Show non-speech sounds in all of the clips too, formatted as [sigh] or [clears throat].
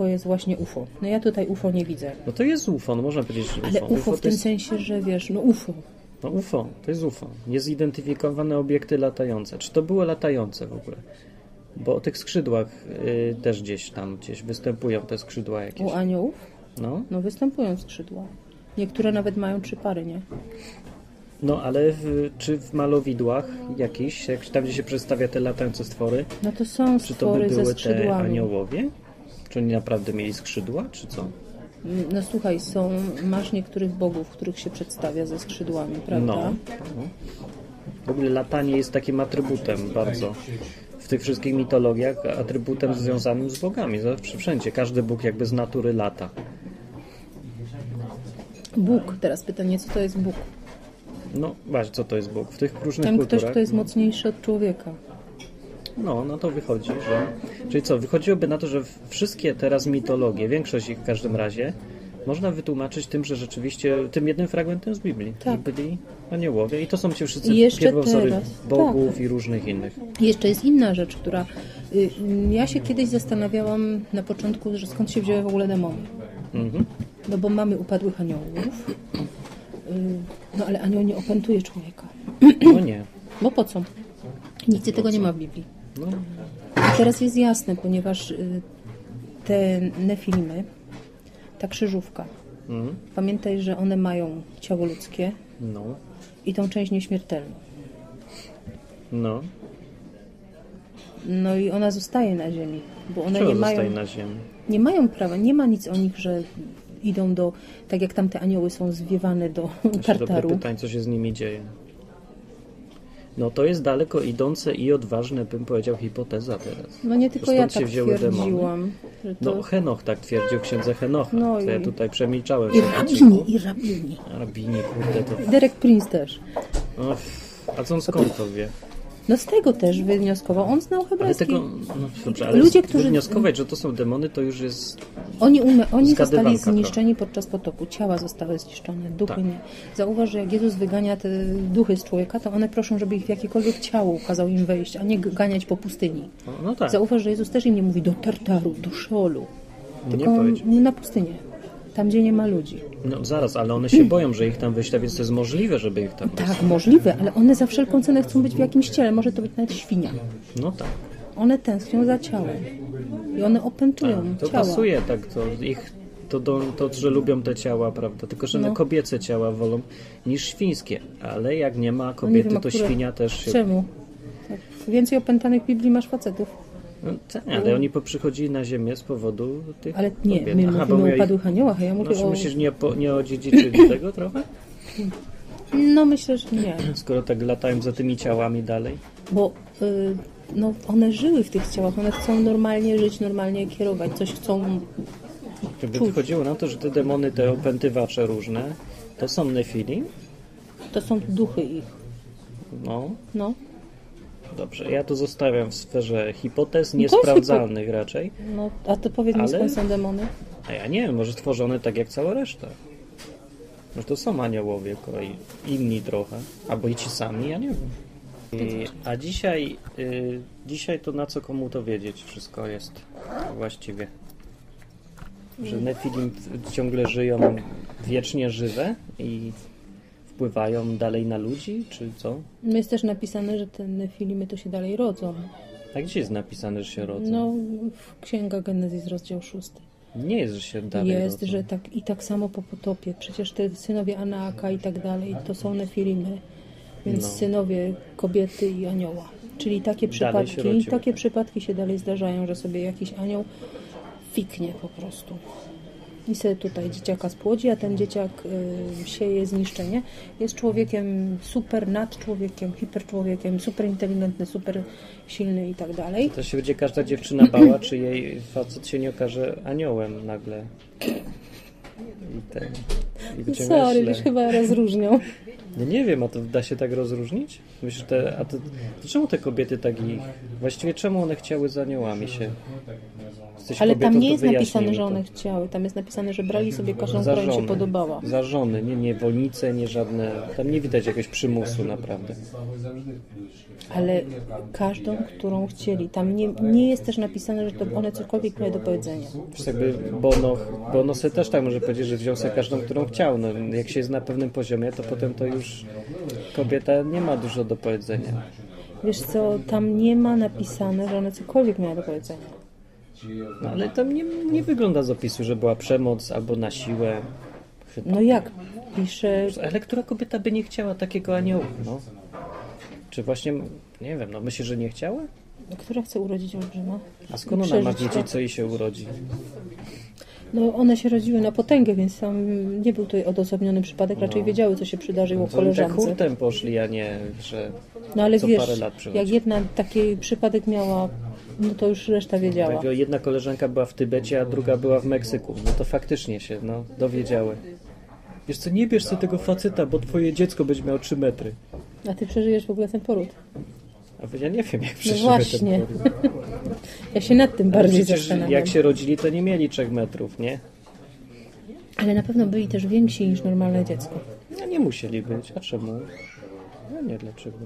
To jest właśnie UFO. No ja tutaj UFO nie widzę. No to jest UFO, no można powiedzieć, że UFO. Ale UFO w to tym jest, sensie, że wiesz, no UFO. No UFO, to jest UFO. Niezidentyfikowane obiekty latające. Czy to było latające w ogóle? Bo o tych skrzydłach y, też gdzieś tam, gdzieś występują te skrzydła jakieś. U aniołów? No, No występują skrzydła. Niektóre nawet mają trzy pary, nie? no ale w, czy w malowidłach jakichś, jak tam gdzie się przedstawia te latające stwory, No to są czy to by stwory były te aniołowie? Czy oni naprawdę mieli skrzydła, czy co? No słuchaj, są, masz niektórych bogów, których się przedstawia ze skrzydłami, prawda? No. no. W ogóle latanie jest takim atrybutem bardzo. W tych wszystkich mitologiach atrybutem związanym z bogami. Zawsze wszędzie. Każdy bóg jakby z natury lata. Bóg, teraz pytanie, co to jest Bóg? No właśnie, co to jest Bóg? W tych różnych Ten kulturach. ktoś, kto jest mocniejszy od człowieka. No, no to wychodzi, że... Czyli co, wychodziłoby na to, że wszystkie teraz mitologie, większość ich w każdym razie, można wytłumaczyć tym, że rzeczywiście, tym jednym fragmentem z Biblii, Tak. byli aniołowie i to są ci wszyscy jeszcze pierwowzory teraz, bogów tak. i różnych innych. Jeszcze jest inna rzecz, która... y, Ja się kiedyś zastanawiałam na początku, że skąd się wzięły w ogóle demony. Mhm. No bo mamy upadłych aniołów. Y, No ale anioł nie opętuje człowieka. No nie. Bo po co? Nigdzie tego nie ma w Biblii. No, I teraz jest jasne, ponieważ y, te nefilmy, ta krzyżówka, mhm. pamiętaj, że one mają ciało ludzkie no, i tą część nieśmiertelną. no. No i ona zostaje na ziemi, bo one Czego nie mają, na ziemi? nie mają prawa, nie ma nic o nich, że idą do, tak jak tamte anioły są zwiewane do dobre Tartaru. pytań, co się z nimi dzieje. No to jest daleko idące i odważne, bym powiedział, hipoteza teraz. No nie tylko Stąd ja się tak twierdziłam, że to... No Henoch tak twierdził w księdze Henocha. No to ja i- tutaj przemilczałem. I rabini, i rabini. Rabini, kurde, to... Derek Prince też. No, a co on skąd to wie? No z tego też wywnioskował. On znał hebrajski. tego, no dobrze, ale Ludzie, którzy- wnioskować, że to są demony, to już jest... Oni, ume, oni zostali zniszczeni podczas potopu. Ciała zostały zniszczone, duchy Tak. nie. Zauważ, że jak Jezus wygania te duchy z człowieka, to one proszą, żeby ich w jakiekolwiek ciało kazał im wejść, a nie ganiać po pustyni. No, no tak, Zauważ, że Jezus też im nie mówi do Tartaru, do Szeolu, nie tylko powiedział. na pustynię. Tam, gdzie nie ma ludzi. No zaraz, ale one się boją, że ich tam wyśle, więc to jest możliwe, żeby ich tam Tak, możliwe, ale one za wszelką cenę chcą być w jakimś ciele. Może to być nawet świnia. No tak. One tęsknią za ciałem. I one opętują To ciała. pasuje tak, to ich to, do, to, że lubią te ciała, prawda? Tylko, że No. no. kobiece ciała wolą niż świńskie. Ale jak nie ma No nie kobiety, wiem, to które- świnia też się... Czemu? Tak, Więcej opętanych Biblii masz facetów. No, tak, ale oni poprzychodzili na ziemię z powodu tych Ale nie, kobiet. my Aha, mówimy o upadłych aniołach, a ja mówię Znaczy, o... myślisz, nie, po, nie odziedziczyli [clears throat] tego trochę? No myślę, że nie. Skoro tak latają za tymi ciałami dalej? Bo y, no, one żyły w tych ciałach, one chcą normalnie żyć, normalnie kierować, coś chcą... Żeby Czuć. wychodziło na to, że te demony, te opętywacze różne, to są nefili? To są duchy ich. No, No, dobrze. Ja to zostawiam w sferze hipotez No niesprawdzalnych raczej. no a to powiedz mi, Ale- skąd są demony? A ja nie wiem, może stworzone tak jak cała reszta. Może to są aniołowie, kolei inni trochę. Albo i ci sami, ja nie wiem. I, a dzisiaj, y, dzisiaj to na co komu to wiedzieć wszystko jest właściwie. Że Nefilim ciągle żyją wiecznie żywe i wpływają dalej na ludzi, czy co? No Jest też napisane, że te filmy to się dalej rodzą. A gdzie jest napisane, że się rodzą? No, w Księga Genezis, rozdział 6. Nie jest, że się dalej Jest, rodzą. że tak i tak samo po potopie. Przecież te synowie Anaaka i tak dalej, to są nefilimy. Więc No. synowie kobiety i anioła. Czyli takie przypadki, takie przypadki się dalej zdarzają, że sobie jakiś anioł fiknie po prostu. I sobie tutaj dzieciaka spłodzi, a ten dzieciak y, sieje zniszczenie. Jest człowiekiem super nad człowiekiem, hiperczłowiekiem, super inteligentny, super silny i tak dalej. To się będzie każda dziewczyna bała, czy jej facet się nie okaże aniołem nagle. I ten. I miała Sorry, źle. już chyba rozróżnią. No nie wiem, a to da się tak rozróżnić? Myślisz, te, a to, to czemu te kobiety tak ich... Właściwie czemu one chciały z aniołami się... Jesteś Ale kobietą, tam nie jest napisane, że to. one chciały. Tam jest napisane, że brali sobie każdą, Za która im się podobała. Za żony, nie niewolnice, nie żadne... Tam nie widać jakiegoś przymusu naprawdę. Ale każdą, którą chcieli. Tam nie, nie jest też napisane, że to one cokolwiek miały do powiedzenia. Wiesz, jakby Bono, Bono sobie też tak może powiedzieć, że wziął sobie każdą, którą chciał. No, jak się jest na pewnym poziomie, to potem to już kobieta nie ma dużo do powiedzenia. Wiesz co, tam nie ma napisane, że one cokolwiek miały do powiedzenia. No, ale tam nie, nie wygląda z opisu, że była przemoc albo na siłę. Chyba. No jak? Pisze, Ale która kobieta by nie chciała takiego anioła? No? Czy właśnie, nie wiem, no myślisz, że nie chciała? która chce urodzić olbrzyma? A skąd ona ma wiedzieć, co jej się urodzi? No one się rodziły na potęgę, więc tam nie był to odosobniony przypadek, raczej wiedziały, co się przydarzyło No, tak koleżance. hurtem poszli, a nie, że No ale co wiesz, parę lat przychodzi. jak jedna taki przypadek miała, no to już reszta wiedziała. Tak, jedna koleżanka była w Tybecie, a druga była w Meksyku. No to faktycznie się no, dowiedziały. Wiesz co, nie bierz sobie tego faceta, bo twoje dziecko będzie miało 3 metry. A ty przeżyjesz w ogóle ten poród. A ja nie wiem, jak przeżyły No właśnie. Ja się nad tym bardziej zastanawiam. jak się rodzili, to nie mieli 3 metrów, nie? Ale na pewno byli też więksi niż normalne dziecko. No nie musieli być. A czemu? No nie, dlaczego?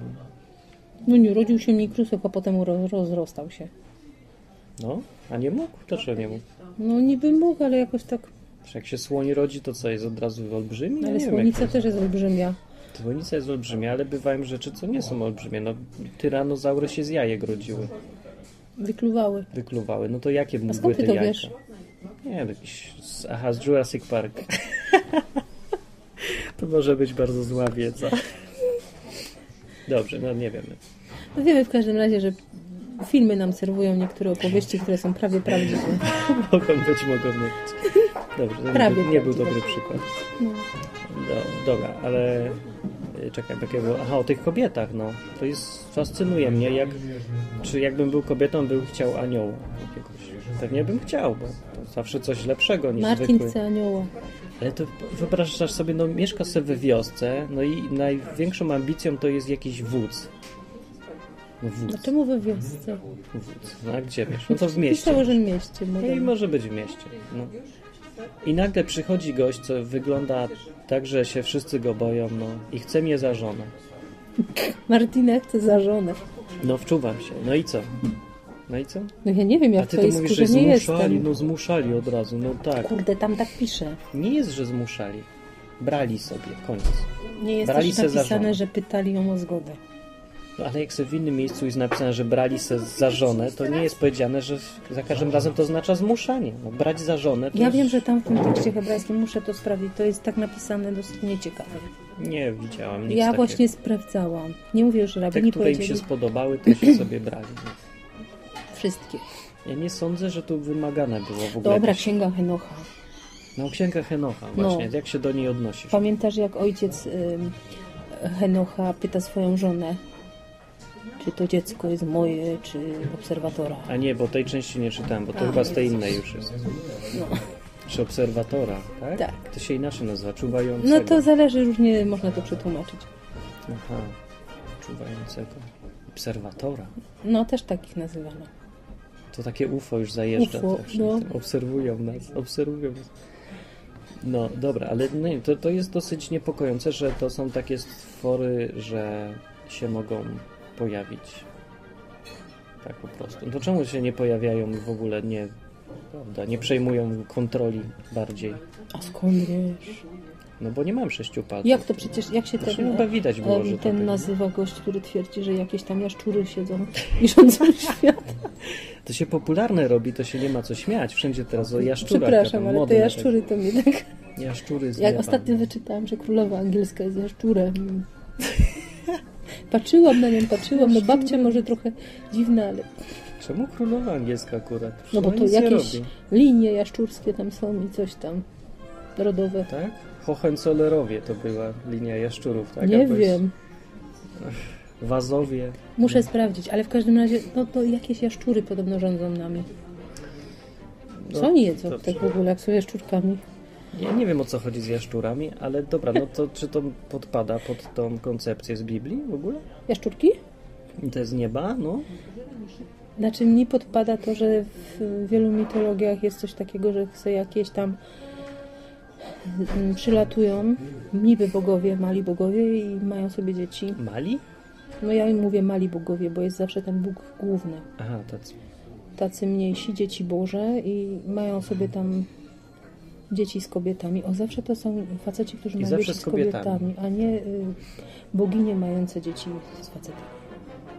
No nie, urodził się mikrusek, a potem ro- rozrostał się. No, a nie mógł? Dlaczego nie mógł? No niby mógł, ale jakoś tak... Przecież jak się słoń rodzi, to co, jest od razu olbrzymi? Ja Ale nie słonica też jest olbrzymia. To... Słonica jest olbrzymia, ale bywają rzeczy, co nie są olbrzymie. No, tyranozaury się z jajek rodziły. Wykluwały. wykluwały. No to jakie były skąd ty te to jajka? wiesz? Nie wiem, jakiś... Aha, z Jurassic Park. [laughs] to może być bardzo zła wiedza. Dobrze, no nie wiemy. No wiemy w każdym razie, że filmy nam serwują niektóre opowieści, które są prawie prawdziwe. [laughs] Mogą być, mogą być. Dobrze, nie, nie był dobry przykład. No. Do, dobra, ale... Czekaj, jakie było... Aha, o tych kobietach, no. To jest... Fascynuje mnie, jak... Czy jakbym był kobietą, bym chciał anioła jakiegoś. Pewnie bym chciał, bo to zawsze coś lepszego niż Martin zwykły. chce anioła. Ale to wyobrażasz sobie, no mieszka sobie we wiosce, no i największą ambicją to jest jakiś wódz. No A wódz, czemu we wiosce? wódz. No a gdzie wiesz? No to w mieście. Pisało, że w mieście. No i Może... może być w mieście. No. I nagle przychodzi gość, co wygląda tak, że się wszyscy go boją, no i chce mnie za żonę. Martinę chce za żonę. No wczuwam się. No i co? No i co? No ja nie wiem, A jak ty to jest, mówisz, że nie zmuszali, jestem. no zmuszali od razu, no tak. Kurde, tam tak pisze. Nie jest, że zmuszali. Brali sobie, koniec. Nie jest Brali też napisane, że pytali ją o zgodę. No, ale jak sobie w innym miejscu jest napisane, że brali se za żonę, to nie jest powiedziane, że za każdym razem to oznacza zmuszanie. No, brać za żonę to Ja wiem, że tam w tym tekście hebrajskim muszę to sprawdzić. To jest tak napisane dosyć nieciekawe. Nie widziałam nic Ja takiego. właśnie sprawdzałam. Nie mówię, że Te, rabini które im się spodobały, to się sobie brali. wszystkie. Ja nie sądzę, że tu wymagane było w ogóle. Dobra, księga Henocha. No, księga Henocha właśnie. Jak się do niej odnosisz? Pamiętasz, jak ojciec ym, Henocha pyta swoją żonę, czy to dziecko jest moje, czy obserwatora? A nie, bo tej części nie czytałem, bo to A, chyba z tej innej już jest. No, Czy obserwatora, tak? Tak. To się inaczej nazywa, czuwającego. no to zależy, różnie można to przetłumaczyć. Aha, czuwającego. Obserwatora. No, też takich nazywano. To takie UFO już zajeżdża. UFO, zawsze. no. Obserwują nas, obserwują nas. No dobra, ale nie, to, to jest dosyć niepokojące, że to są takie stwory, że się mogą pojawić. Tak po prostu. To czemu się nie pojawiają i w ogóle nie, prawda, nie przejmują kontroli bardziej? A skąd wiesz? No bo nie mam sześciu palców. Jak to przecież, jak się ten, chyba widać było, em, że to ten było. nazywa gość, który twierdzi, że jakieś tam jaszczury siedzą [laughs] i rządzą świat? To się popularne robi, to się nie ma co śmiać. Wszędzie teraz o jaszczurach. Przepraszam, ale te jaszczury to mnie tak... Jaszczury z Jak ostatnio wyczytałam, że królowa angielska jest jaszczurem. Patrzyłam na nią, patrzyłam, no babcia może trochę dziwna, ale Czemu królowa angielska akurat? no bo to jakieś linie jaszczurskie tam są i coś tam rodowe. tak? Hohenzollerowie to była linia jaszczurów, tak? Nie wiem, Wazowie. muszę sprawdzić, ale w każdym razie, no to jakieś jaszczury podobno rządzą nami. Co No, oni jedzą dobrze. tak w ogóle, jak są jaszczurkami? Ja nie wiem o co chodzi z jaszczurami, ale dobra, no to czy to podpada pod tą koncepcję z Biblii w ogóle? Jaszczurki? To jest nieba, no? Znaczy mi podpada to, że w wielu mitologiach jest coś takiego, że chce jakieś tam mm, przylatują niby bogowie, mali bogowie i mają sobie dzieci. Mali? No ja im mówię mali bogowie, bo jest zawsze ten Bóg główny. Aha, tacy. Tacy mniejsi, dzieci Boże i mają sobie tam dzieci z kobietami. O, zawsze to są faceci, którzy I mają dzieci z kobietami, kobietami. a nie y, boginie mające dzieci z facetami.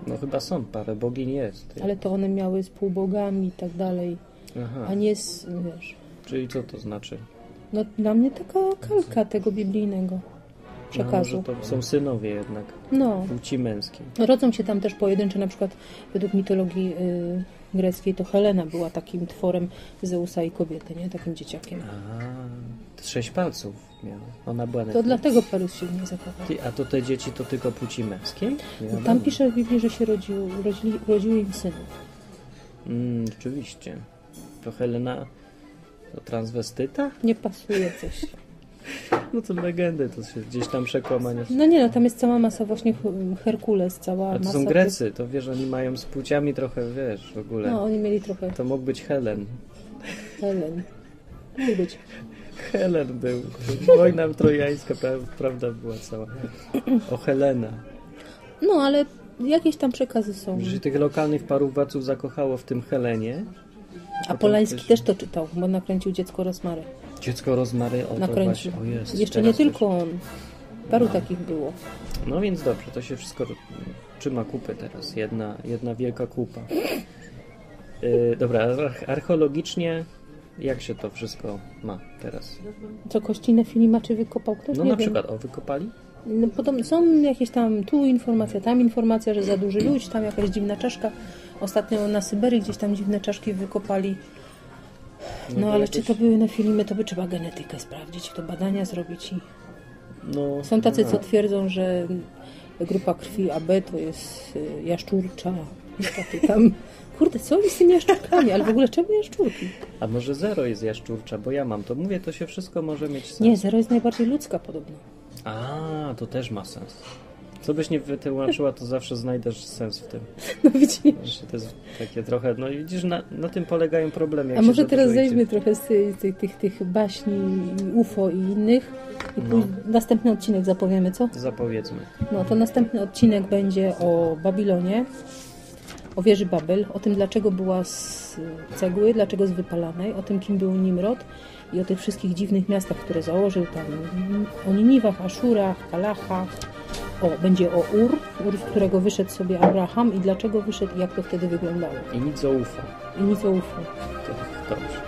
No chyba są, parę bogiń jest. Ale to one miały z półbogami i tak dalej, Aha, a nie z, wiesz... czyli co to znaczy? No dla mnie taka kalka tego biblijnego No, przekazu. że to są synowie jednak, No, płci męskiej. rodzą się tam też pojedyncze, na przykład według mitologii y, greckiej to Helena była takim tworem Zeusa i kobiety, nie? Takim dzieciakiem. A, to sześć palców miała. Ona była To dlatego Perus się nie zakochał. Ty, a to te dzieci to tylko płci męskiej? No, tam pisze w Biblii, że się rodził, rodzili, rodziły im synów. Mm, rzeczywiście. To Helena to transwestyta? Nie pasuje coś. No to legendy, to się gdzieś tam przekłamania. No nie no, tam jest cała masa właśnie Herkules, cała A to masa... są Grecy, to wiesz, oni mają z płciami trochę, wiesz, w ogóle. No, oni mieli trochę To mógł być Helen. Helen. Mógł być. Helen był. Wojna trojańska, pra- prawda była cała. O Helena. No, ale jakieś tam przekazy są. Że tych lokalnych parówaców zakochało w tym Helenie. A Polański ktoś- też to czytał, bo nakręcił Dziecko Rozmary. Dziecko rozmary, o to Nakręcił. właśnie, o jest. Jeszcze nie tylko on. Paru takich było. No więc dobrze, to się wszystko trzyma kupy teraz. Jedna, jedna wielka kupa. Yy, dobra, arch- archeologicznie jak się to wszystko ma teraz? Co kościnę Filimaczy wykopał ktoś? No nie na wiem. przykład, o wykopali? No, podobno są jakieś tam tu informacja, tam informacja, że za duży ludź, tam jakaś dziwna czaszka. Ostatnio na Syberii gdzieś tam dziwne czaszki wykopali. No, to ale czy to były nefilimy, to by trzeba genetykę sprawdzić, to badania zrobić. I... No, Są tacy, no. co twierdzą, że grupa krwi AB to jest y, jaszczurcza. I takie tam... [laughs] Kurde, co oni z tymi jaszczurkami? Ale w ogóle czemu jaszczurki? A może zero jest jaszczurcza, bo ja mam to. Mówię, to się wszystko może mieć sens. Nie, zero jest najbardziej ludzka podobno. A, to też ma sens. Co byś nie wytłumaczyła, to zawsze znajdziesz sens w tym. No widzisz. To jest takie trochę, no i widzisz, na, na tym polegają problemy. A może teraz zejdźmy trochę z tych, tych, tych, tych baśni UFO i innych i No. następny odcinek zapowiemy, co? Zapowiedzmy. No to następny odcinek będzie o Babilonie, o wieży Babel, o tym dlaczego była z cegły, dlaczego z wypalanej, o tym kim był Nimrod i o tych wszystkich dziwnych miastach, które założył tam, o Niniwach, Aszurach, Kalachach o, będzie o Ur, Ur, z którego wyszedł sobie Abraham i dlaczego wyszedł i jak to wtedy wyglądało. I nic o UFO. I nic o UFO. To, dobrze.